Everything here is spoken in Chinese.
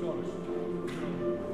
叫了。